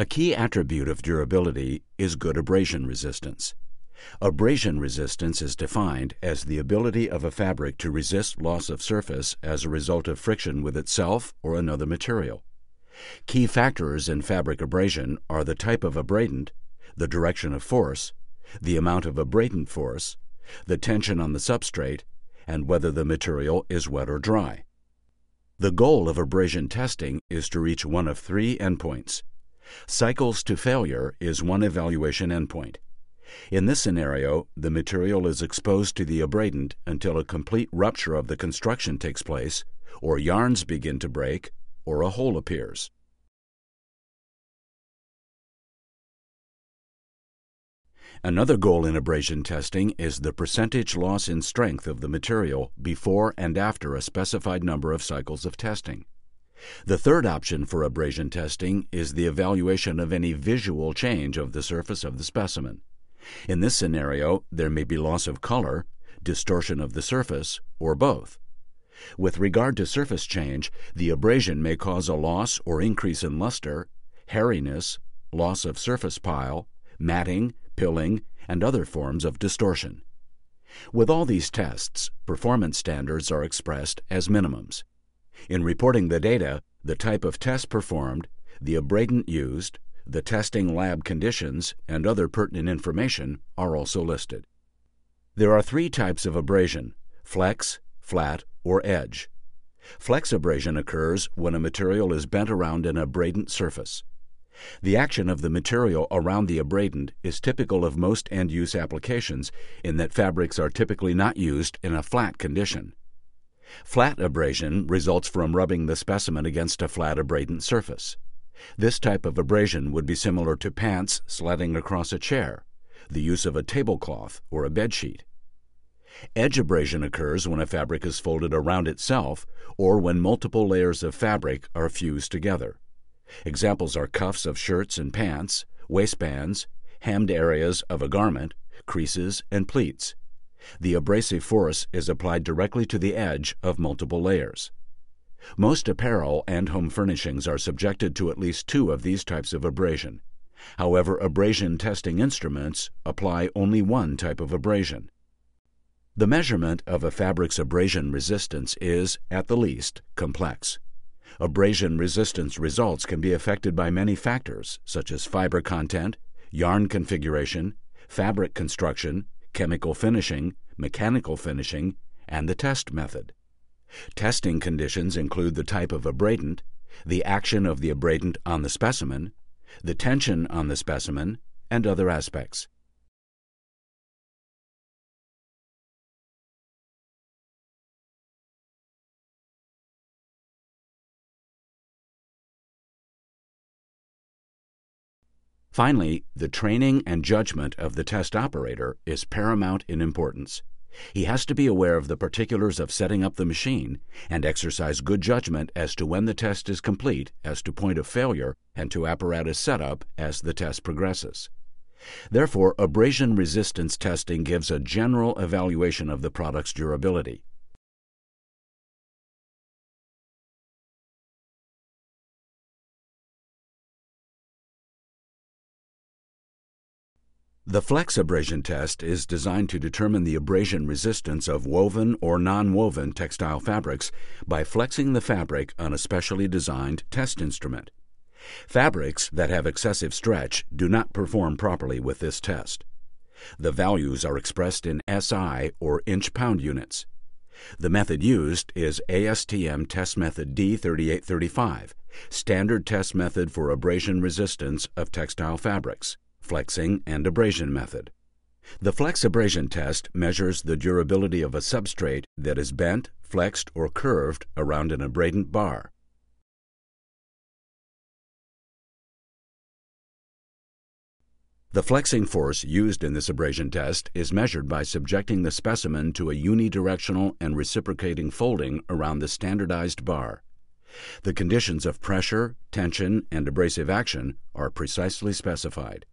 A key attribute of durability is good abrasion resistance. Abrasion resistance is defined as the ability of a fabric to resist loss of surface as a result of friction with itself or another material. Key factors in fabric abrasion are the type of abradant, the direction of force, the amount of abradant force, the tension on the substrate, and whether the material is wet or dry. The goal of abrasion testing is to reach one of three endpoints. Cycles to failure is one evaluation endpoint. In this scenario, the material is exposed to the abradant until a complete rupture of the construction takes place, or yarns begin to break, or a hole appears. Another goal in abrasion testing is the percentage loss in strength of the material before and after a specified number of cycles of testing. The third option for abrasion testing is the evaluation of any visual change of the surface of the specimen. In this scenario, there may be loss of color, distortion of the surface, or both. With regard to surface change, the abrasion may cause a loss or increase in luster, hairiness, loss of surface pile, matting, pilling, and other forms of distortion. With all these tests, performance standards are expressed as minimums. In reporting the data, the type of test performed, the abradant used, the testing lab conditions, and other pertinent information are also listed. There are three types of abrasion flex, flat, or edge. Flex abrasion occurs when a material is bent around an abradant surface. The action of the material around the abradant is typical of most end use applications in that fabrics are typically not used in a flat condition. Flat abrasion results from rubbing the specimen against a flat abradant surface. This type of abrasion would be similar to pants sledding across a chair, the use of a tablecloth or a bedsheet. Edge abrasion occurs when a fabric is folded around itself or when multiple layers of fabric are fused together. Examples are cuffs of shirts and pants, waistbands, hemmed areas of a garment, creases, and pleats. The abrasive force is applied directly to the edge of multiple layers. Most apparel and home furnishings are subjected to at least two of these types of abrasion. However, abrasion testing instruments apply only one type of abrasion. The measurement of a fabric's abrasion resistance is, at the least, complex. Abrasion resistance results can be affected by many factors such as fiber content, yarn configuration, fabric construction, chemical finishing, mechanical finishing, and the test method. Testing conditions include the type of abradant, the action of the abradant on the specimen, the tension on the specimen, and other aspects. Finally, the training and judgment of the test operator is paramount in importance. He has to be aware of the particulars of setting up the machine and exercise good judgment as to when the test is complete as to point of failure and to apparatus setup as the test progresses. Therefore, abrasion resistance testing gives a general evaluation of the product's durability. The flex abrasion test is designed to determine the abrasion resistance of woven or non-woven textile fabrics by flexing the fabric on a specially designed test instrument. Fabrics that have excessive stretch do not perform properly with this test. The values are expressed in SI or inch-pound units. The method used is ASTM test method D3835, standard test method for abrasion resistance of textile fabrics flexing, and abrasion method. The flex abrasion test measures the durability of a substrate that is bent, flexed, or curved around an abradant bar. The flexing force used in this abrasion test is measured by subjecting the specimen to a unidirectional and reciprocating folding around the standardized bar. The conditions of pressure, tension, and abrasive action are precisely specified.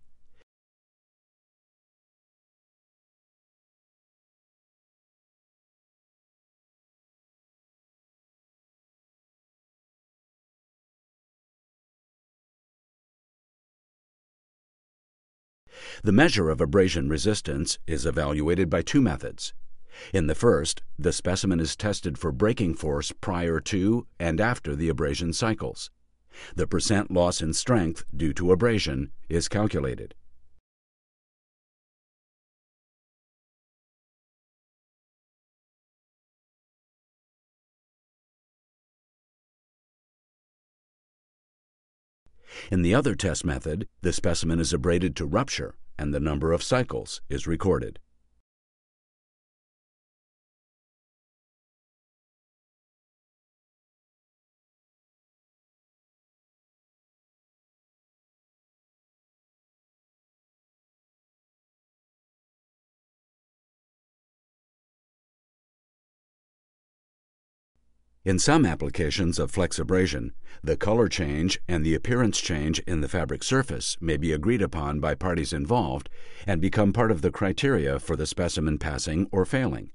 The measure of abrasion resistance is evaluated by two methods. In the first, the specimen is tested for breaking force prior to and after the abrasion cycles. The percent loss in strength due to abrasion is calculated. In the other test method, the specimen is abraded to rupture and the number of cycles is recorded. In some applications of flex abrasion, the color change and the appearance change in the fabric surface may be agreed upon by parties involved and become part of the criteria for the specimen passing or failing.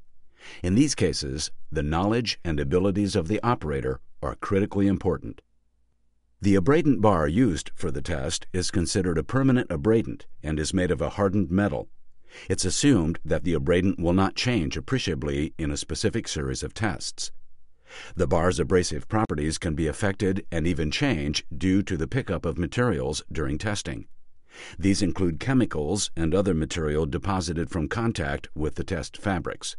In these cases, the knowledge and abilities of the operator are critically important. The abradant bar used for the test is considered a permanent abradant and is made of a hardened metal. It's assumed that the abradant will not change appreciably in a specific series of tests. The bar's abrasive properties can be affected and even change due to the pickup of materials during testing. These include chemicals and other material deposited from contact with the test fabrics.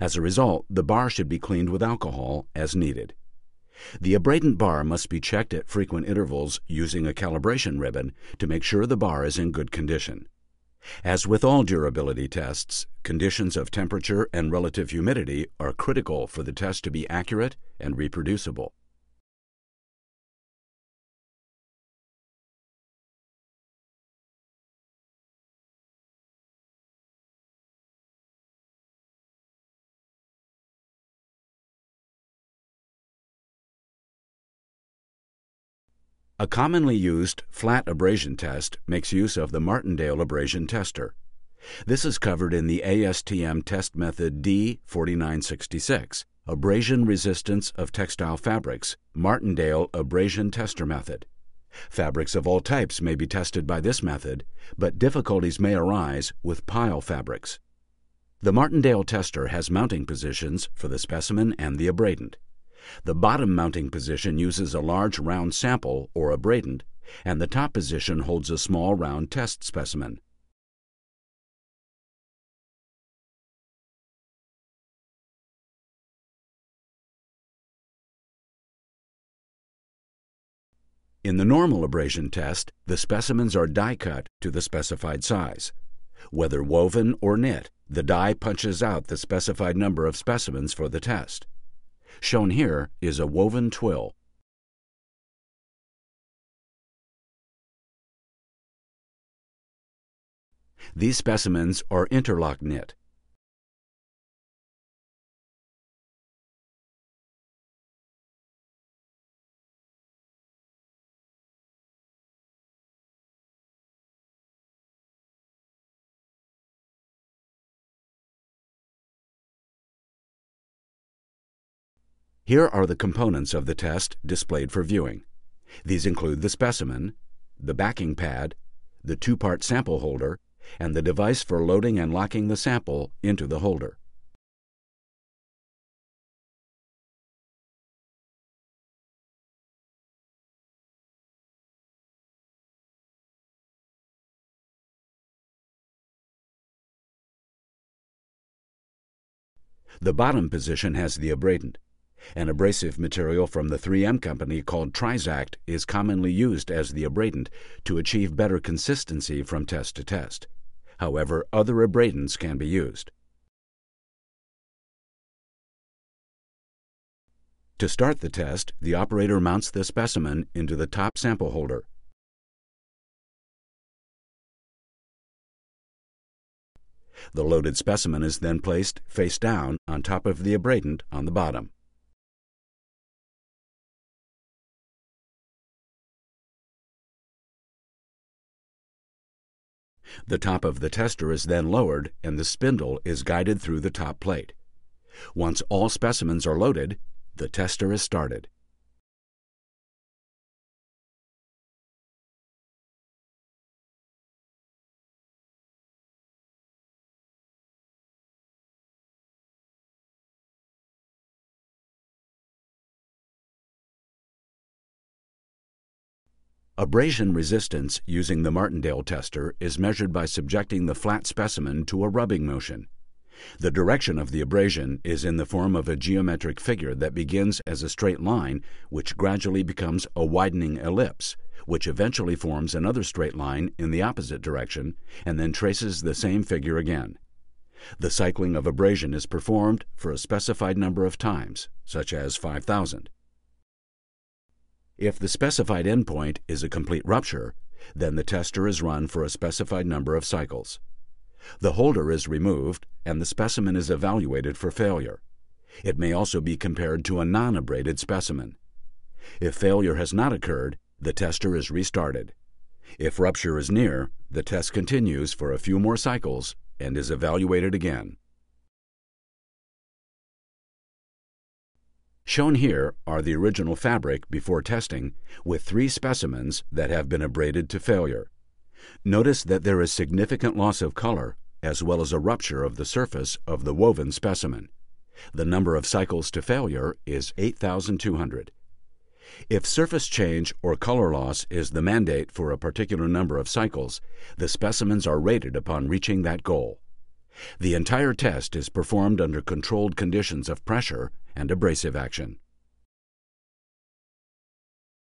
As a result, the bar should be cleaned with alcohol as needed. The abradant bar must be checked at frequent intervals using a calibration ribbon to make sure the bar is in good condition. As with all durability tests, conditions of temperature and relative humidity are critical for the test to be accurate and reproducible. A commonly used flat abrasion test makes use of the Martindale abrasion tester. This is covered in the ASTM test method D4966, Abrasion Resistance of Textile Fabrics, Martindale Abrasion Tester Method. Fabrics of all types may be tested by this method, but difficulties may arise with pile fabrics. The Martindale tester has mounting positions for the specimen and the abradant. The bottom mounting position uses a large round sample or abradant, and the top position holds a small round test specimen. In the normal abrasion test, the specimens are die cut to the specified size. Whether woven or knit, the die punches out the specified number of specimens for the test. Shown here is a woven twill. These specimens are interlock knit. Here are the components of the test displayed for viewing. These include the specimen, the backing pad, the two-part sample holder, and the device for loading and locking the sample into the holder. The bottom position has the abradant. An abrasive material from the 3M company called Trizact is commonly used as the abradant to achieve better consistency from test to test. However, other abradants can be used. To start the test, the operator mounts the specimen into the top sample holder. The loaded specimen is then placed face down on top of the abradant on the bottom. The top of the tester is then lowered and the spindle is guided through the top plate. Once all specimens are loaded, the tester is started. Abrasion resistance using the Martindale tester is measured by subjecting the flat specimen to a rubbing motion. The direction of the abrasion is in the form of a geometric figure that begins as a straight line, which gradually becomes a widening ellipse, which eventually forms another straight line in the opposite direction, and then traces the same figure again. The cycling of abrasion is performed for a specified number of times, such as 5,000. If the specified endpoint is a complete rupture, then the tester is run for a specified number of cycles. The holder is removed and the specimen is evaluated for failure. It may also be compared to a non-abraded specimen. If failure has not occurred, the tester is restarted. If rupture is near, the test continues for a few more cycles and is evaluated again. Shown here are the original fabric before testing with three specimens that have been abraded to failure. Notice that there is significant loss of color as well as a rupture of the surface of the woven specimen. The number of cycles to failure is 8,200. If surface change or color loss is the mandate for a particular number of cycles, the specimens are rated upon reaching that goal. The entire test is performed under controlled conditions of pressure and abrasive action.